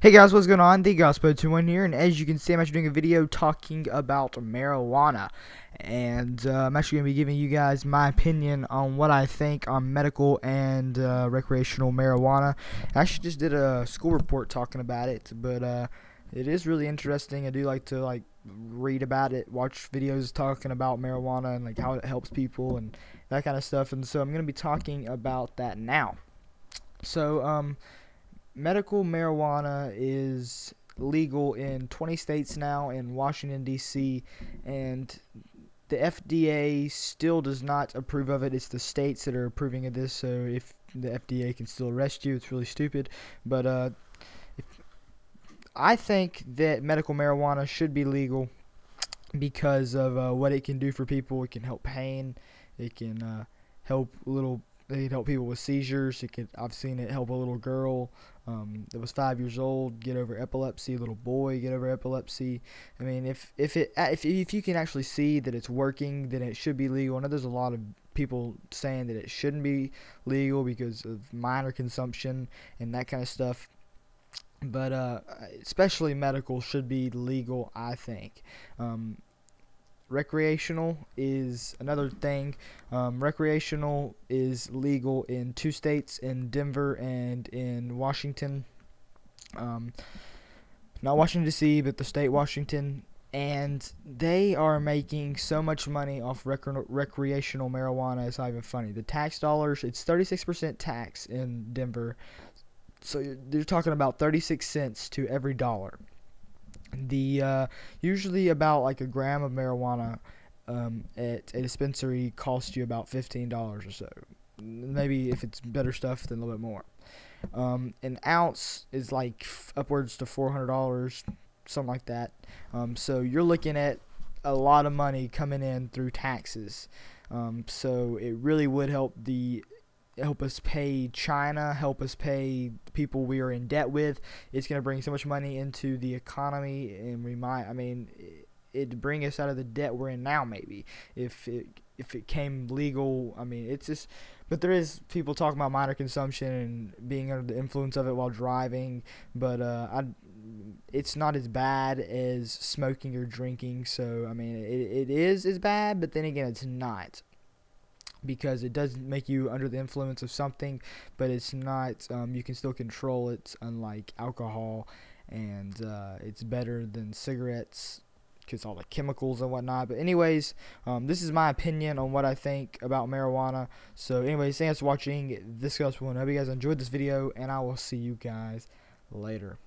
Hey guys, what's going on? The Gospo21 here, and as you can see, I'm actually doing a video talking about marijuana. And uh, I'm actually going to be giving you guys my opinion on what I think on medical and uh, recreational marijuana. I actually just did a school report talking about it, but uh, it is really interesting. I do like to like read about it, watch videos talking about marijuana and like how it helps people and that kind of stuff. And so I'm going to be talking about that now. So, um, medical marijuana is legal in 20 states now in Washington D.C. and the FDA still does not approve of it. It's the states that are approving of this. So if the FDA can still arrest you, it's really stupid. But uh, I think that medical marijuana should be legal because of uh, what it can do for people. It can help pain. It can uh, help little they can help people with seizures. It could I've seen it help a little girl um, that was five years old get over epilepsy. A little boy get over epilepsy. I mean, if if it if if you can actually see that it's working, then it should be legal. I know there's a lot of people saying that it shouldn't be legal because of minor consumption and that kind of stuff but uh, especially medical should be legal i think um, recreational is another thing. Um, recreational is legal in two states, in Denver and in Washington. Um, not Washington D.C., but the state Washington, and they are making so much money off rec- recreational marijuana. It's not even funny. The tax dollars, it's 36% tax in Denver, so you're, you're talking about 36 cents to every dollar the uh, usually about like a gram of marijuana um, at a dispensary costs you about fifteen dollars or so. Maybe if it's better stuff, then a little bit more. Um, an ounce is like upwards to four hundred dollars, something like that. Um, so you're looking at a lot of money coming in through taxes. Um, so it really would help the help us pay China, help us pay people we are in debt with. It's going to bring so much money into the economy and remind. I mean, it'd bring us out of the debt we're in now. Maybe if it if it came legal. I mean, it's just. But there is people talking about minor consumption and being under the influence of it while driving. But uh, I, it's not as bad as smoking or drinking. So I mean, it, it is as bad. But then again, it's not because it doesn't make you under the influence of something, but it's not. Um, you can still control it, unlike alcohol, and uh, it's better than cigarettes because all the chemicals and whatnot. But anyways, um, this is my opinion on what I think about marijuana. So anyways, thanks for watching this Gospo. I hope you guys enjoyed this video, and I will see you guys later.